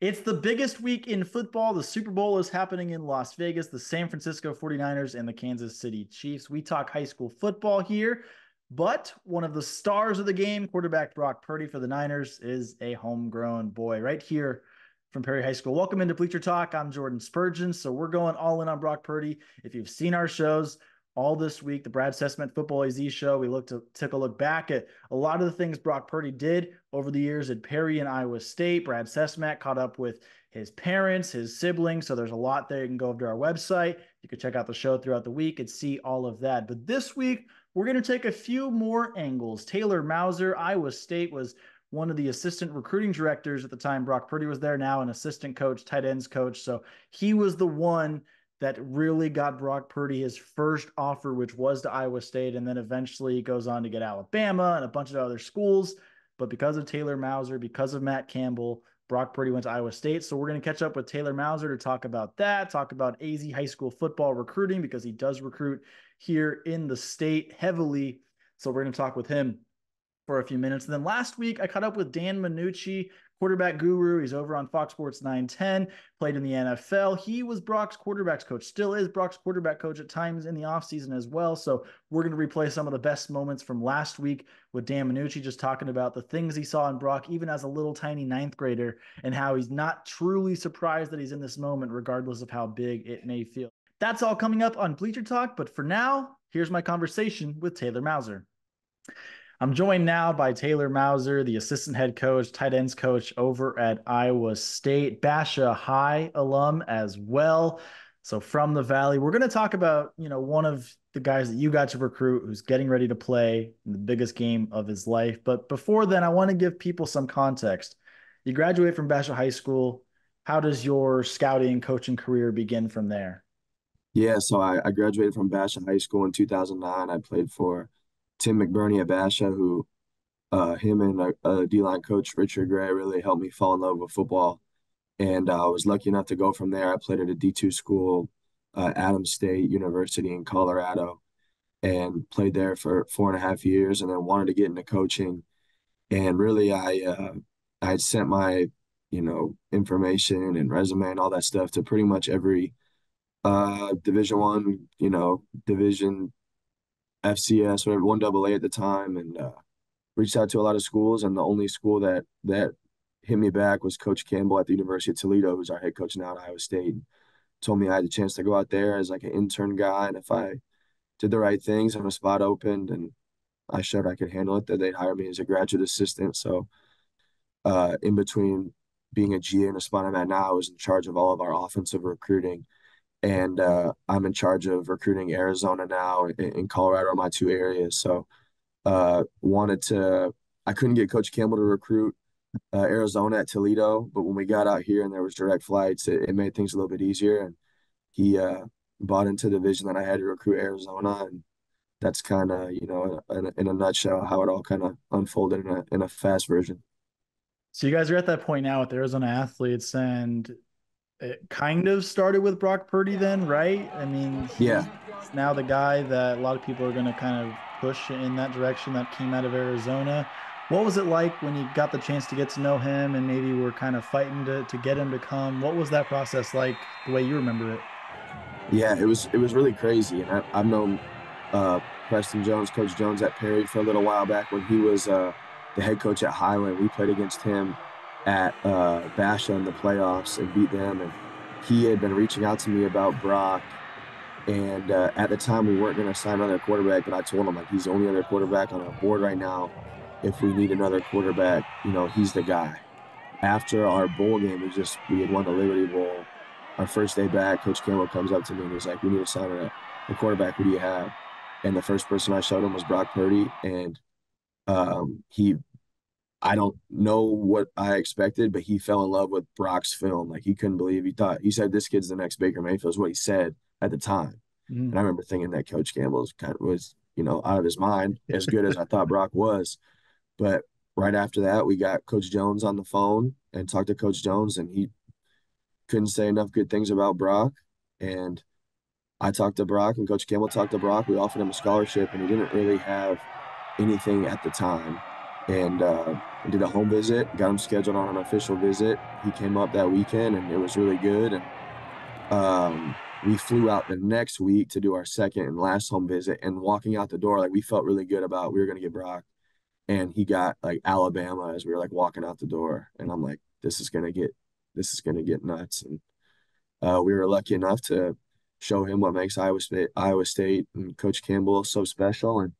It's the biggest week in football. The Super Bowl is happening in Las Vegas, the San Francisco 49ers and the Kansas City Chiefs. We talk high school football here, but one of the stars of the game, quarterback Brock Purdy for the Niners, is a homegrown boy right here from Perry High School. Welcome into Bleacher Talk. I'm Jordan Spurgeon. So we're going all in on Brock Purdy. If you've seen our shows, all this week, the Brad Cesmat Football AZ show. We looked to took a look back at a lot of the things Brock Purdy did over the years at Perry and Iowa State. Brad Cesmat caught up with his parents, his siblings. So there's a lot there. You can go over to our website. You can check out the show throughout the week and see all of that. But this week, we're going to take a few more angles. Taylor Mouser, Iowa State was one of the assistant recruiting directors at the time Brock Purdy was there, now an assistant coach, tight ends coach. So he was the one that really got Brock Purdy his first offer, which was to Iowa State, and then eventually goes on to get Alabama and a bunch of other schools. But because of Taylor Mouser, because of Matt Campbell, Brock Purdy went to Iowa State. So we're going to catch up with Taylor Mouser to talk about that, talk about AZ high school football recruiting because he does recruit here in the state heavily. So we're going to talk with him for a few minutes. And then last week, I caught up with Dan Manucci, quarterback guru. He's over on Fox Sports 910, played in the NFL. He was Brock's quarterbacks coach, still is Brock's quarterback coach at times in the offseason as well. So we're going to replay some of the best moments from last week with Dan Manucci, just talking about the things he saw in Brock, even as a little tiny ninth grader, and how he's not truly surprised that he's in this moment, regardless of how big it may feel. That's all coming up on Bleacher Talk. But for now, here's my conversation with Taylor Mouser. I'm joined now by Taylor Mouser, the assistant head coach, tight ends coach over at Iowa State, Basha High alum as well. So from the Valley, we're going to talk about, you know, one of the guys that you got to recruit who's getting ready to play in the biggest game of his life. But before then, I want to give people some context. You graduate from Basha High School. How does your scouting coaching career begin from there? Yeah, so I, I graduated from Basha High School in 2009. I played for Tim McBurney at Basha, who uh, him and D-line coach Richard Gray really helped me fall in love with football, and uh, I was lucky enough to go from there. I played at a D2 school, uh, Adams State University in Colorado, and played there for four and a half years, and then wanted to get into coaching, and really I uh, I had sent my you know information and resume and all that stuff to pretty much every uh division one you know division FCS, or one double A at the time, and uh, reached out to a lot of schools. And the only school that that hit me back was Coach Campbell at the University of Toledo, who's our head coach now at Iowa State. Told me I had a chance to go out there as like an intern guy, and if I did the right things and a spot opened, and I showed I could handle it, that they'd hire me as a graduate assistant. So, uh, in between being a GA and a spot I'm at now, I was in charge of all of our offensive recruiting and uh, I'm in charge of recruiting Arizona now in, Colorado, my two areas. So, uh, wanted to. I couldn't get Coach Campbell to recruit uh, Arizona at Toledo, but when we got out here and there was direct flights, it, it made things a little bit easier. And he uh, bought into the vision that I had to recruit Arizona, and that's kind of you know in, in, a nutshell how it all kind of unfolded in a in a fast version. So you guys are at that point now with Arizona athletes, and it kind of started with Brock Purdy then, right? I mean, yeah. now the guy that a lot of people are going to kind of push in that direction that came out of Arizona. What was it like when you got the chance to get to know him and maybe we were kind of fighting to, to get him to come? What was that process like the way you remember it? Yeah, it was it was really crazy. And I, have known uh, Preston Jones, Coach Jones at Perry for a little while back when he was uh, the head coach at Highland. We played against him at uh, Basha in the playoffs and beat them. And he had been reaching out to me about Brock. And uh, at the time, we weren't going to sign another quarterback, but I told him like he's the only other quarterback on our board right now. If we need another quarterback, you know, he's the guy. After our bowl game, we just we had won the Liberty Bowl. Our first day back, Coach Campbell comes up to me and he's like, "We need to sign a, a quarterback. Who do you have?" And the first person I showed him was Brock Purdy, and um, he I don't know what I expected, but he fell in love with Brock's film. Like he couldn't believe he thought he said this kid's the next Baker Mayfield is what he said at the time. Mm-hmm. And I remember thinking that Coach Campbell was kind of was, you know, out of his mind, as good as I thought Brock was. But right after that, we got Coach Jones on the phone and talked to Coach Jones, and he couldn't say enough good things about Brock. And I talked to Brock, and Coach Campbell talked to Brock. We offered him a scholarship, and he didn't really have anything at the time and uh, did a home visit. Got him scheduled on an official visit. He came up that weekend, and it was really good. And um, we flew out the next week to do our second and last home visit. And walking out the door, like we felt really good about we were going to get Brock, and he got like Alabama as we were like walking out the door. And I'm like, this is gonna get this is gonna get nuts. And uh, we were lucky enough to show him what makes Iowa State Iowa State and Coach Campbell so special. And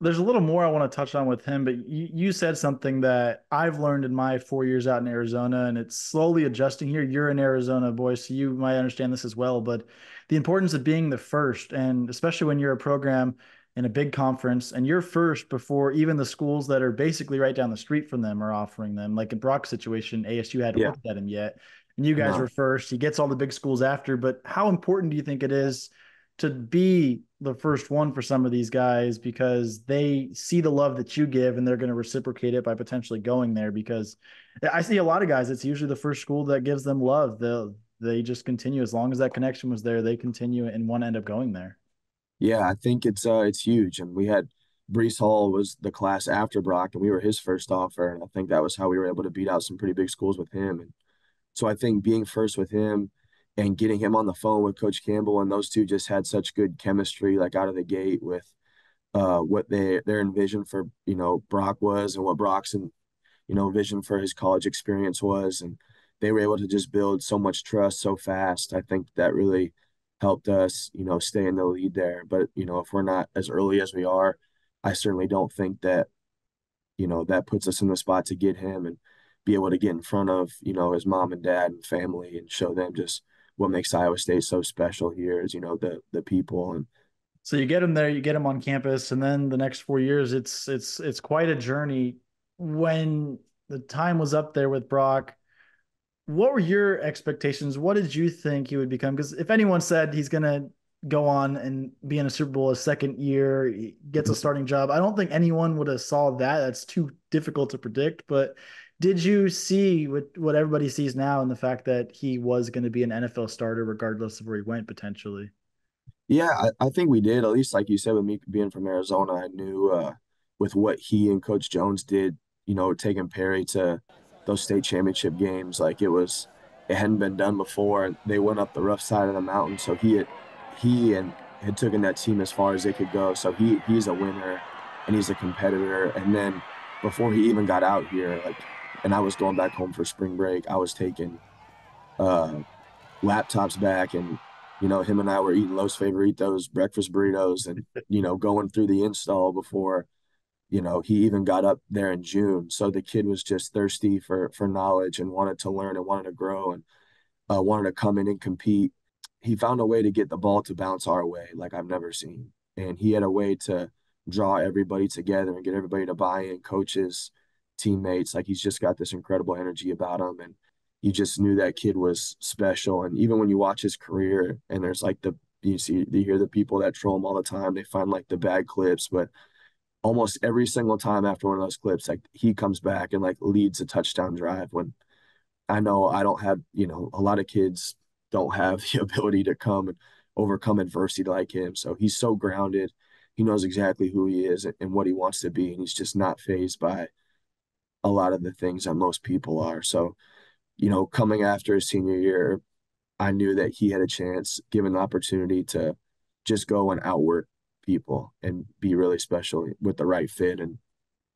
there's a little more I want to touch on with him, but you, you said something that I've learned in my four years out in Arizona, and it's slowly adjusting here. You're in Arizona, boy, so you might understand this as well. But the importance of being the first, and especially when you're a program in a big conference and you're first before even the schools that are basically right down the street from them are offering them. Like in Brock's situation, ASU hadn't yeah. looked at him yet, and you guys no. were first. He gets all the big schools after. But how important do you think it is? To be the first one for some of these guys because they see the love that you give and they're going to reciprocate it by potentially going there because I see a lot of guys it's usually the first school that gives them love. They they just continue as long as that connection was there they continue and one end up going there. Yeah I think it's uh it's huge. And we had Breece Hall was the class after Brock and we were his first offer. And I think that was how we were able to beat out some pretty big schools with him. And so I think being first with him and getting him on the phone with Coach Campbell and those two just had such good chemistry, like out of the gate with uh, what they their envision for you know Brock was and what Brock's and you know vision for his college experience was, and they were able to just build so much trust so fast. I think that really helped us, you know, stay in the lead there. But you know, if we're not as early as we are, I certainly don't think that you know that puts us in the spot to get him and be able to get in front of you know his mom and dad and family and show them just what makes Iowa State so special here is you know the the people and so you get them there, you get them on campus, and then the next four years, it's it's it's quite a journey. When the time was up there with Brock, what were your expectations? What did you think he would become? Because if anyone said he's going to go on and be in a Super Bowl a second year, gets a starting job, I don't think anyone would have saw that. That's too difficult to predict. But did you see what, what everybody sees now and the fact that he was going to be an NFL starter regardless of where he went potentially? Yeah, I, I, think we did. At least, like you said, with me being from Arizona, I knew uh, with what he and Coach Jones did, you know, taking Perry to those state championship games, like it was, it hadn't been done before. They went up the rough side of the mountain, so he had, he and had taken that team as far as they could go. So he he's a winner, and he's a competitor. And then before he even got out here, like and I was going back home for spring break, I was taking uh, laptops back and you know, him and I were eating Los Favoritos, breakfast burritos, and you know, going through the install before, you know, he even got up there in June. So the kid was just thirsty for for knowledge and wanted to learn and wanted to grow and uh, wanted to come in and compete. He found a way to get the ball to bounce our way, like I've never seen, and he had a way to draw everybody together and get everybody to buy in, coaches, teammates. Like he's just got this incredible energy about him. And you just knew that kid was special. And even when you watch his career and there's like the, you see, you hear the people that troll him all the time, they find like the bad clips, but almost every single time after one of those clips, like he comes back and like leads a touchdown drive when I know I don't have, you know, a lot of kids don't have the ability to come and overcome adversity like him. So he's so grounded. He knows exactly who he is and what he wants to be. And he's just not phased by a lot of the things that most people are. So, you know, coming after his senior year, I knew that he had a chance, given the opportunity to just go and outwork people and be really special with the right fit and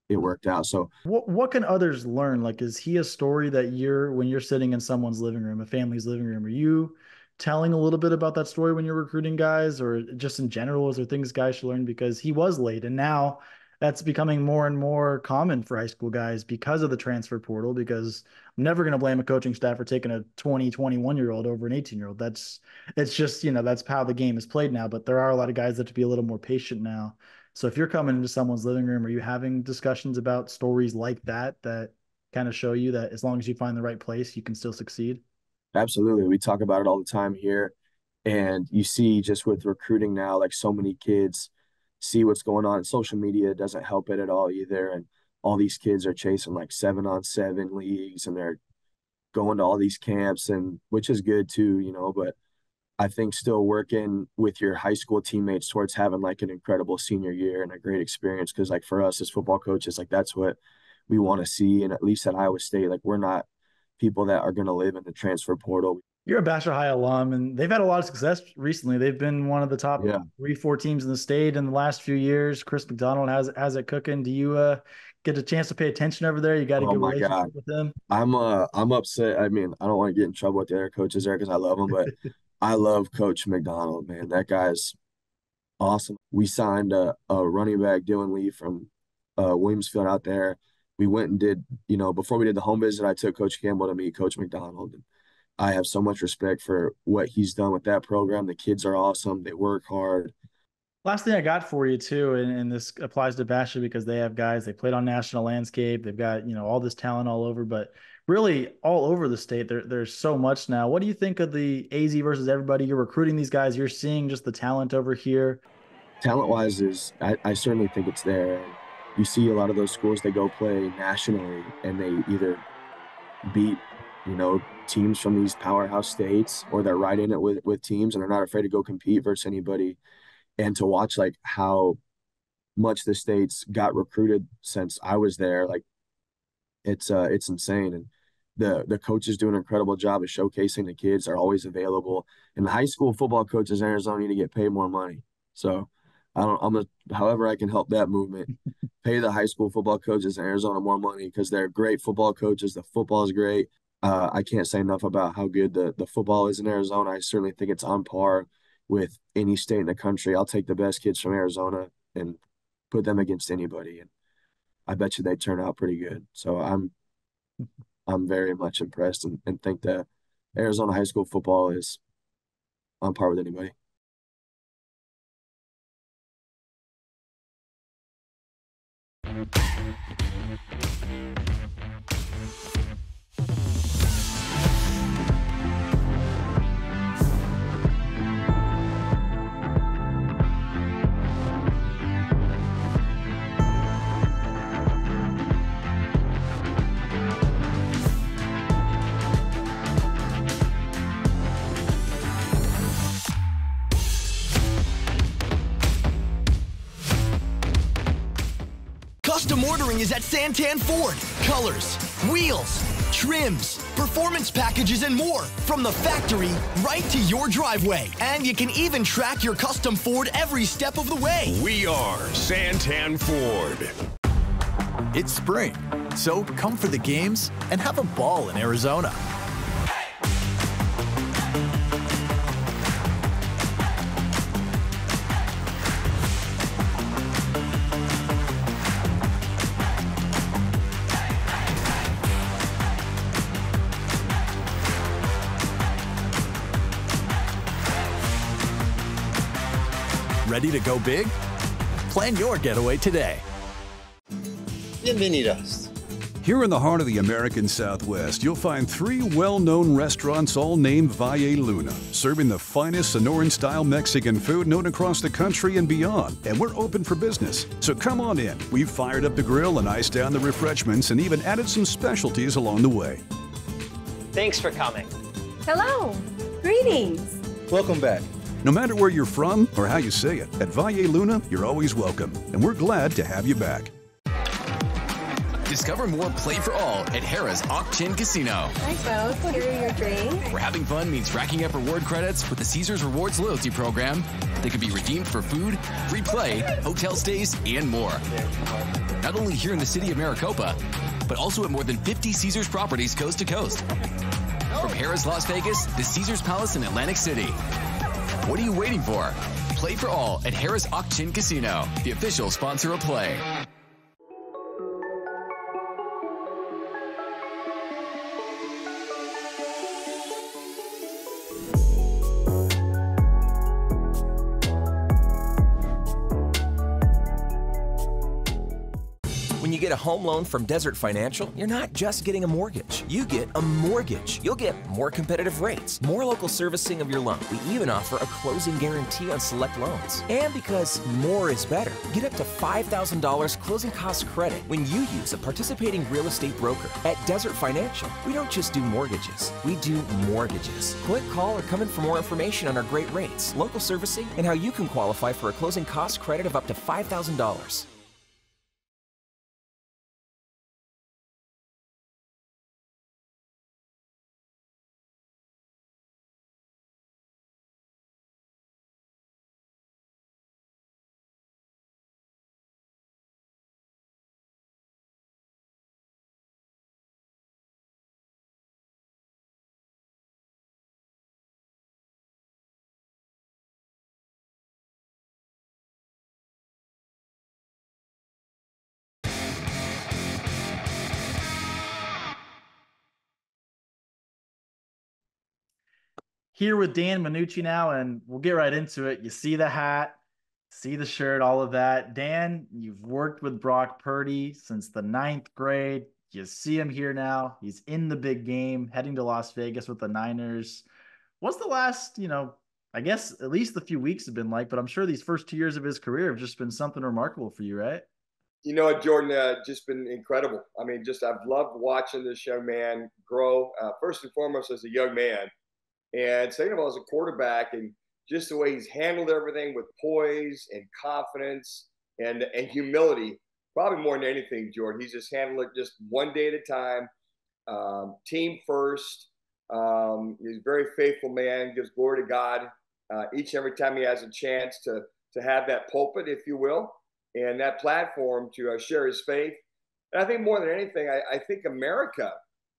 it worked out. So what what can others learn? Like is he a story that you're when you're sitting in someone's living room, a family's living room, are you telling a little bit about that story when you're recruiting guys or just in general is there things guys should learn because he was late and now that's becoming more and more common for high school guys because of the transfer portal. Because I'm never going to blame a coaching staff for taking a 20, 21 year old over an 18 year old. That's it's just, you know, that's how the game is played now. But there are a lot of guys that have to be a little more patient now. So if you're coming into someone's living room, are you having discussions about stories like that that kind of show you that as long as you find the right place, you can still succeed? Absolutely. We talk about it all the time here. And you see just with recruiting now, like so many kids see what's going on. Social media doesn't help it at all either. And all these kids are chasing like seven on seven leagues and they're going to all these camps and which is good too, you know, but I think still working with your high school teammates towards having like an incredible senior year and a great experience. Cause like for us as football coaches, like that's what we want to see. And at least at Iowa State, like we're not people that are going to live in the transfer portal. You're a Basha High alum, and they've had a lot of success recently. They've been one of the top yeah. three, four teams in the state in the last few years. Chris McDonald has has it cooking. Do you uh, get a chance to pay attention over there? You got a oh good relationship God. with them. I'm uh I'm upset. I mean, I don't want to get in trouble with the other coaches there because I love them, but I love Coach McDonald, man. That guy's awesome. We signed a, a running back, Dylan Lee from uh, Williams Field out there. We went and did, you know, before we did the home visit, I took Coach Campbell to meet Coach McDonald. And I have so much respect for what he's done with that program. The kids are awesome. They work hard. Last thing I got for you too, and, and this applies to Basha because they have guys they played on national landscape. They've got you know all this talent all over, but really all over the state. There, there's so much now. What do you think of the AZ versus everybody? You're recruiting these guys. You're seeing just the talent over here. Talent wise, is I, I certainly think it's there. You see a lot of those schools they go play nationally, and they either beat you know teams from these powerhouse states, or they're right in it with with teams, and they're not afraid to go compete versus anybody and to watch like how much the states got recruited since I was there, like it's uh it's insane. And the the coaches do an incredible job of showcasing the kids. They're always available. And the high school football coaches in Arizona need to get paid more money. So I don't I'm a however I can help that movement. pay the high school football coaches in Arizona more money because they're great football coaches. The football is great. Uh, I can't say enough about how good the, the football is in Arizona. I certainly think it's on par with any state in the country. I'll take the best kids from Arizona and put them against anybody, and I bet you they turn out pretty good. So I'm I'm very much impressed and, and think that Arizona high school football is on par with anybody. Custom ordering is at Santan Ford. Colors, wheels, trims, performance packages, and more from the factory right to your driveway. And you can even track your custom Ford every step of the way. We are Santan Ford. It's spring, so come for the games and have a ball in Arizona. To go big? Plan your getaway today. Bienvenidos. Here in the heart of the American Southwest, you'll find three well-known restaurants all named Valle Luna, serving the finest Sonoran-style Mexican food known across the country and beyond. And we're open for business, so come on in. We've fired up the grill and iced down the refreshments and even added some specialties along the way. Thanks for coming. Hello. Greetings. Welcome back. No matter where you're from or how you say it, at Valle Luna, you're always welcome, and we're glad to have you back. Discover more Play for All at Harrah's Ak-Chin Casino. Hi, folks. Here are your drinks. Where having fun means racking up reward credits with the Caesars Rewards loyalty program. that can be redeemed for food, free play, hotel stays, and more. Not only here in the city of Maricopa, but also at more than 50 Caesars properties coast to coast. From Harrah's Las Vegas to Caesars Palace in Atlantic City. What are you waiting for? Play for all at Harrah's Ak-Chin Casino, the official sponsor of Play. Home loan from Desert Financial, you're not just getting a mortgage. You get a mortgage. You'll get more competitive rates, more local servicing of your loan. We even offer a closing guarantee on select loans. And because more is better, get up to $5,000 closing cost credit when you use a participating real estate broker. At Desert Financial, we don't just do mortgages, we do mortgages. Click, call, or come in for more information on our great rates, local servicing, and how you can qualify for a closing cost credit of up to $5,000. Here with Dan Manucci now, and we'll get right into it. You see the hat, see the shirt, all of that. Dan, you've worked with Brock Purdy since the ninth grade. You see him here now. He's in the big game, heading to Las Vegas with the Niners. What's the last, you know, I guess at least the few weeks have been like, but I'm sure these first two years of his career have just been something remarkable for you, right? You know, Jordan, uh, just been incredible. I mean, just I've loved watching this young man grow. Uh, first and foremost, as a young man, and second of all, as a quarterback, and just the way he's handled everything with poise and confidence and and humility, probably more than anything, Jordan. He's just handled it just one day at a time, um, team first. Um, he's a very faithful man, gives glory to God uh, each and every time he has a chance to to have that pulpit, if you will, and that platform to uh, share his faith. And I think more than anything, I, I think America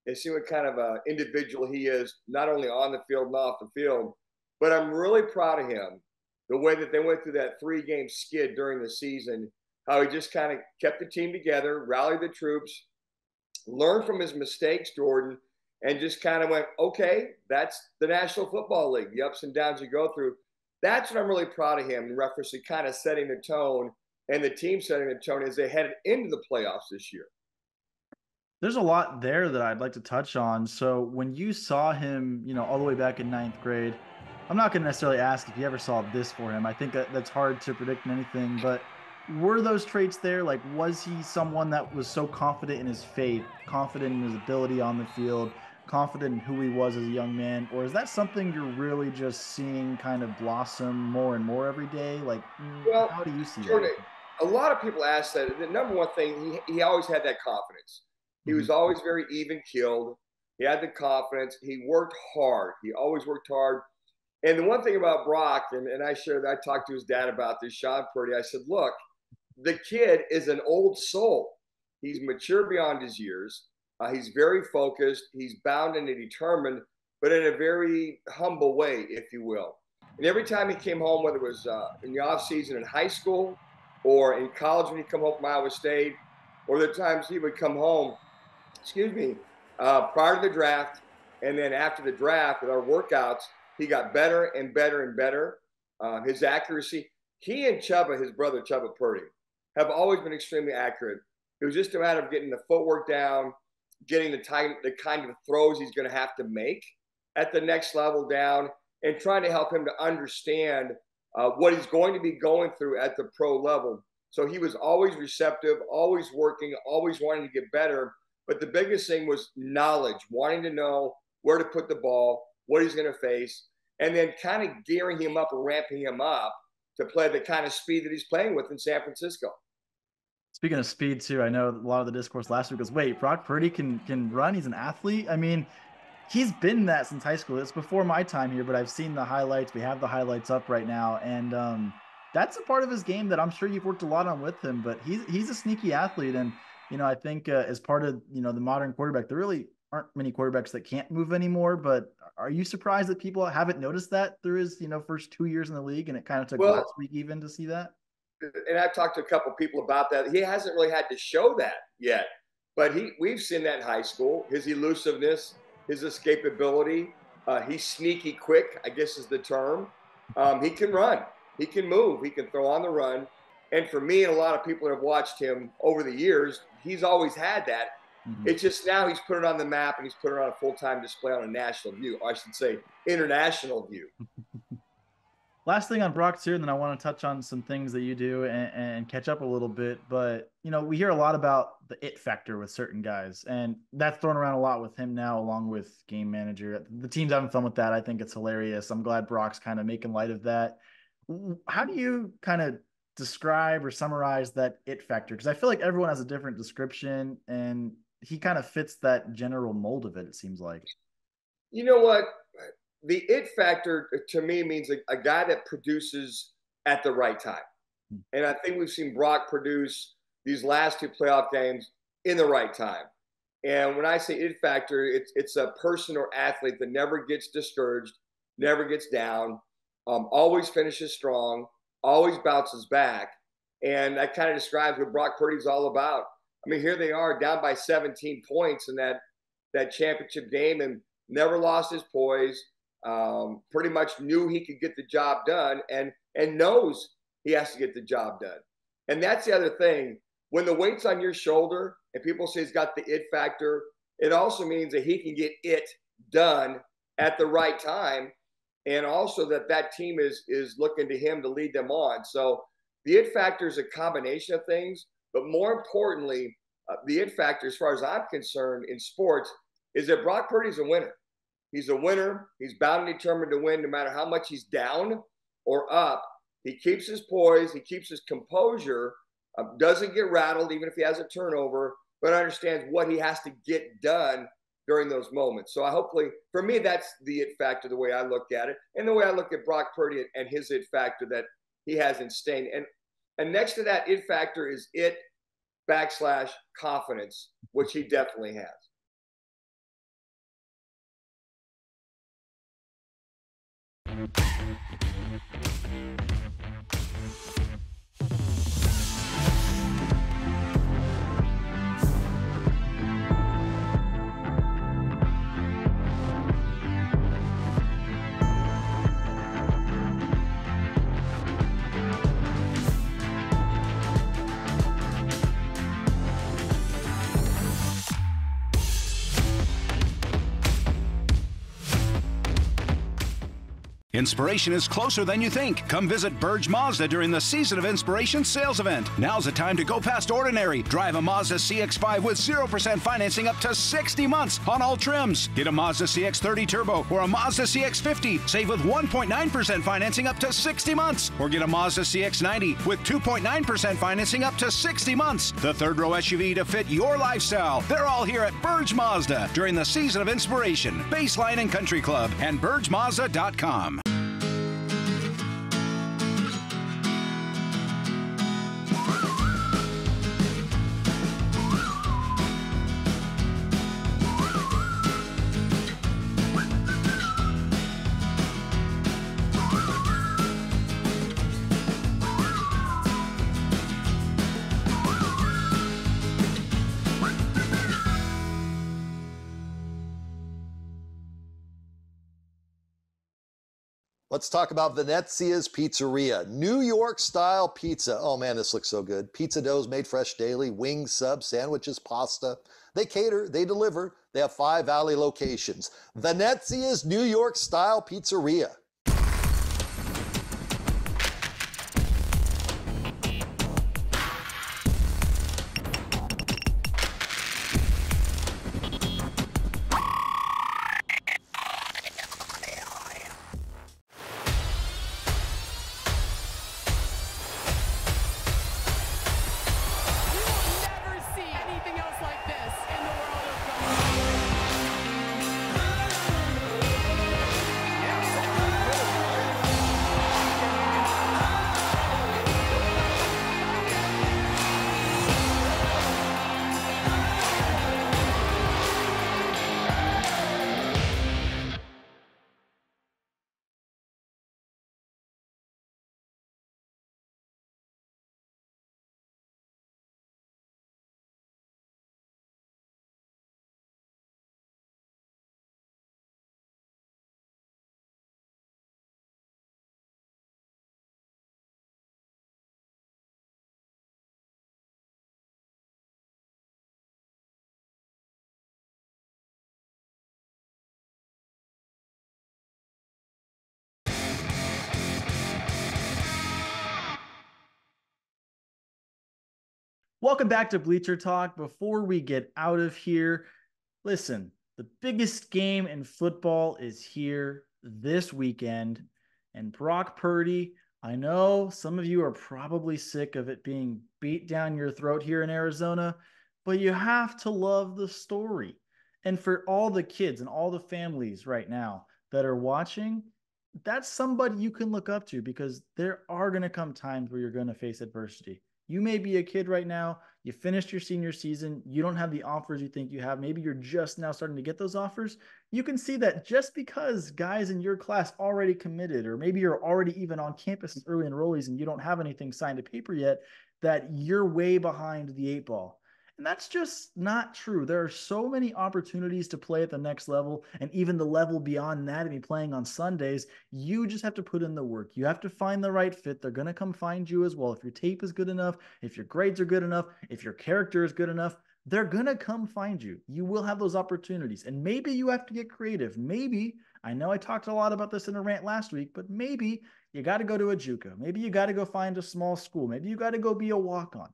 and see what kind of an individual he is, not only on the field and off the field. But I'm really proud of him, the way that they went through that three game skid during the season, how he just kind of kept the team together, rallied the troops, learned from his mistakes, Jordan, and just kind of went, okay, that's the National Football League, the ups and downs you go through. That's what I'm really proud of him in reference to kind of setting the tone and the team setting the tone as they headed into the playoffs this year. There's a lot there that I'd like to touch on. So when you saw him, you know, all the way back in ninth grade, I'm not going to necessarily ask if you ever saw this for him. I think that that's hard to predict in anything, but were those traits there? Like, was he someone that was so confident in his faith, confident in his ability on the field, confident in who he was as a young man? Or is that something you're really just seeing kind of blossom more and more every day? Like, well, how do you see Jordan, that? A lot of people ask that. The number one thing, he, he always had that confidence. He was mm-hmm. always very even keeled. He had the confidence. He worked hard. He always worked hard. And the one thing about Brock, and, and I shared, I talked to his dad about this, Sean Purdy. I said, look, the kid is an old soul. He's mature beyond his years. Uh, he's very focused. He's bound and determined, but in a very humble way, if you will. And every time he came home, whether it was uh, in the off season in high school or in college when he come home from Iowa State, or the times he would come home excuse me, uh, prior to the draft, and then after the draft with our workouts, he got better and better and better. Uh, his accuracy, he and Chubba, his brother Chubba Purdy, have always been extremely accurate. It was just a matter of getting the footwork down, getting the time, the kind of throws he's going to have to make at the next level down, and trying to help him to understand uh, what he's going to be going through at the pro level. So he was always receptive, always working, always wanting to get better. But the biggest thing was knowledge, wanting to know where to put the ball, what he's going to face, and then kind of gearing him up ramping him up to play the kind of speed that he's playing with in San Francisco. Speaking of speed too, I know a lot of the discourse last week was, wait, Brock Purdy can can run. He's an athlete. I mean, he's been that since high school. It's before my time here, but I've seen the highlights. We have the highlights up right now, and um, that's a part of his game that I'm sure you've worked a lot on with him. But he's he's a sneaky athlete, and you know, I think uh, as part of you know the modern quarterback, there really aren't many quarterbacks that can't move anymore. But are you surprised that people haven't noticed that through his you know first two years in the league, and it kind of took well, last week even to see that? And I've talked to a couple people about that. He hasn't really had to show that yet, but he we've seen that in high school. His elusiveness, his escapability. Uh, he's sneaky quick, I guess is the term. Um, he can run. He can move. He can throw on the run. And for me and a lot of people that have watched him over the years, he's always had that. Mm-hmm. It's just now he's put it on the map and he's put it on a full time display on a national view. I should say international view. Last thing on Brock's here, and then I want to touch on some things that you do and, and, catch up a little bit. But you know, we hear a lot about the it factor with certain guys, and that's thrown around a lot with him now, along with game manager. The team's having fun with that. I think it's hilarious. I'm glad Brock's kind of making light of that. How do you kind of describe or summarize that it factor? Because I feel like everyone has a different description, and he kind of fits that general mold of it. It seems like. You know what? the it factor to me means a, a guy that produces at the right time. Hmm. And I think we've seen Brock produce these last two playoff games in the right time. And when I say it factor, it's it's a person or athlete that never gets discouraged, never gets down, um, always finishes strong, always bounces back. And that kind of describes what Brock Purdy's all about. I mean, here they are down by 17 points in that that championship game and never lost his poise, um, pretty much knew he could get the job done and and knows he has to get the job done. And that's the other thing. When the weight's on your shoulder and people say he's got the it factor, it also means that he can get it done at the right time, and also that that team is is looking to him to lead them on. So the it factor is a combination of things, but more importantly, uh, the it factor, as far as I'm concerned in sports, is that Brock Purdy's a winner. He's a winner. He's bound and determined to win no matter how much he's down or up. He keeps his poise, he keeps his composure, uh, doesn't get rattled even if he has a turnover, but understands what he has to get done during those moments. So I hopefully, for me, that's the it factor, the way I look at it, and the way I look at Brock Purdy and his it factor that he has in staying. And and next to that it factor is it backslash confidence, which he definitely has. Inspiration is closer than you think. Come visit Berge Mazda during the Season of Inspiration sales event. Now's the time to go past ordinary. Drive a Mazda CX5 with 0% financing up to 60 months on all trims. Get a Mazda CX30 Turbo or a Mazda CX50. Save with 1.9% financing up to 60 months. Or get a Mazda CX90 with 2.9% financing up to 60 months. The third row SUV to fit your lifestyle. They're all here at Berge Mazda during the Season of Inspiration, Baseline and Country Club, and BergeMazda.com. Let's talk about Venezia's Pizzeria, New York style pizza. Oh man, this looks so good. Pizza dough is made fresh daily, wings, subs, sandwiches, pasta. They cater, they deliver. They have five valley locations. Venezia's New York style pizzeria. Welcome back to Bleacher Talk. Before we get out of here, listen, the biggest game in football is here this weekend. And Brock Purdy, I know some of you are probably sick of it being beat down your throat here in Arizona, but you have to love the story. And for all the kids and all the families right now that are watching, that's somebody you can look up to because there are going to come times where you're going to face adversity. You may be a kid right now, you finished your senior season, you don't have the offers you think you have. Maybe you're just now starting to get those offers. You can see that just because guys in your class already committed, or maybe you're already even on campus as early enrollees and you don't have anything signed to paper yet, that you're way behind the eight ball. And that's just not true. There are so many opportunities to play at the next level and even the level beyond that. I mean, playing on Sundays, you just have to put in the work. You have to find the right fit. They're going to come find you as well. If your tape is good enough, if your grades are good enough, if your character is good enough, they're going to come find you. You will have those opportunities. And maybe you have to get creative. Maybe, I know I talked a lot about this in a rant last week, but maybe you got to go to a JUCO. Maybe you got to go find a small school. Maybe you got to go be a walk on.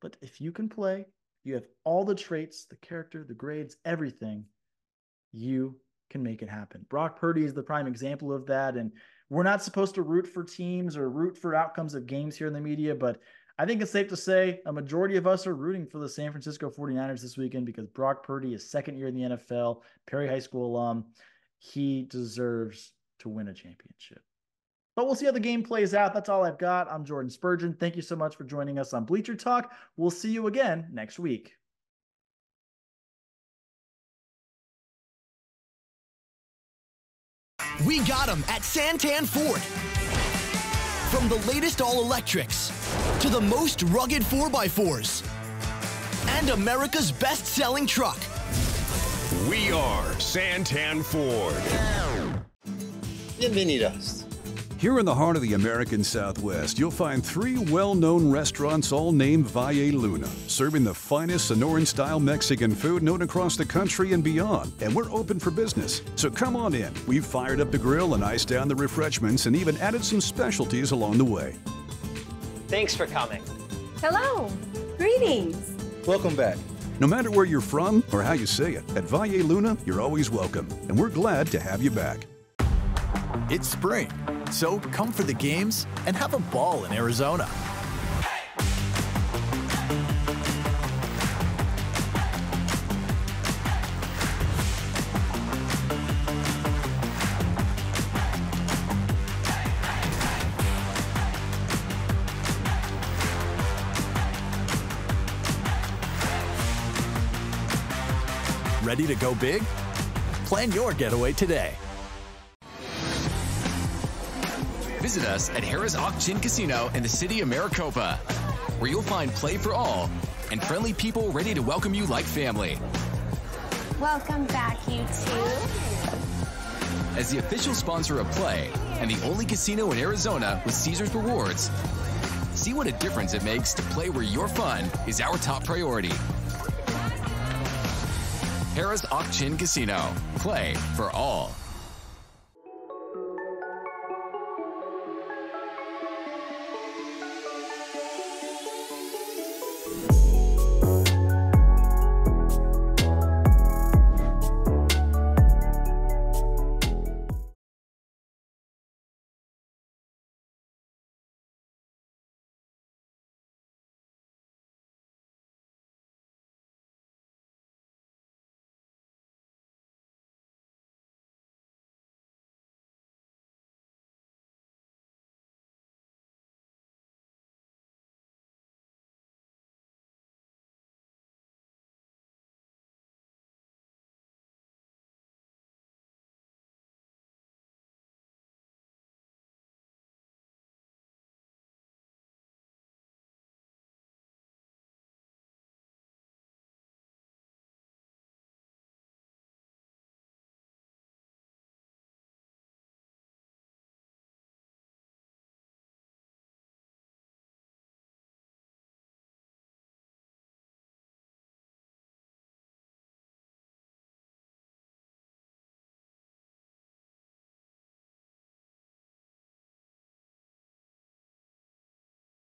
But if you can play, you have all the traits, the character, the grades, everything. You can make it happen. Brock Purdy is the prime example of that. And we're not supposed to root for teams or root for outcomes of games here in the media, but I think it's safe to say a majority of us are rooting for the San Francisco 49ers this weekend because Brock Purdy is second year in the NFL, Perry High School alum. He deserves to win a championship. But we'll see how the game plays out. That's all I've got. I'm Jordan Spurgeon. Thank you so much for joining us on Bleacher Talk. We'll see you again next week. We got them at Santan Ford. From the latest all electrics to the most rugged 4x4s and America's best selling truck. We are Santan Ford. Bienvenidos. Here in the heart of the American Southwest, you'll find three well-known restaurants all named Valle Luna, serving the finest Sonoran-style Mexican food known across the country and beyond. And we're open for business, so come on in. We've fired up the grill and iced down the refreshments and even added some specialties along the way. Thanks for coming. Hello. Greetings. Welcome back. No matter where you're from or how you say it, at Valle Luna, you're always welcome, and we're glad to have you back. It's spring, so come for the games and have a ball in Arizona. Ready to go big? Plan your getaway today. Visit us at Harrah's Ak-Chin Casino in the city of Maricopa, where you'll find play for all and friendly people ready to welcome you like family. Welcome back, you two. As the official sponsor of Play and the only casino in Arizona with Caesars Rewards, see what a difference it makes to play where your fun is our top priority. Harrah's Ak-Chin Casino. Play for all.